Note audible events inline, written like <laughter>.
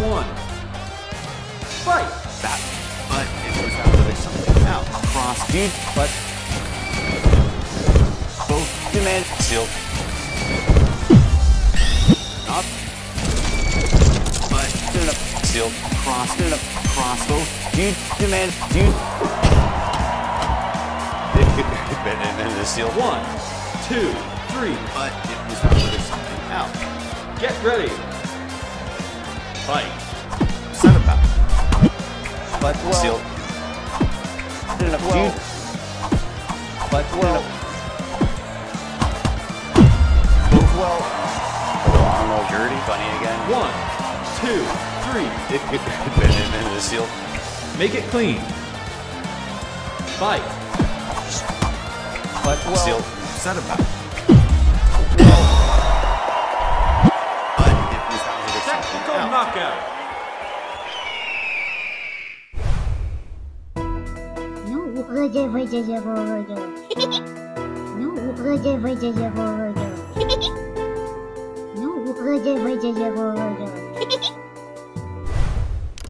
one. Fight! That, but it was out something out. Cross deep, but both demand seal. Up. But it up. Seal. Cross it up. Cross both. Deep demand. Deep. Been in, in the seal. One, two, three. But it was out something out. Get ready. Fight. Set about. But well, seal. Did a well. But well, both well. Arnold Gertie, funny again. One, two, three. <laughs> and then the seal. Make it clean. Fight. But well, seal. Set about. But Лукашенко. Ну, вроде выйдя его вроде. Ну, вроде выйдя его вроде. Ну, вроде выйдя его вроде.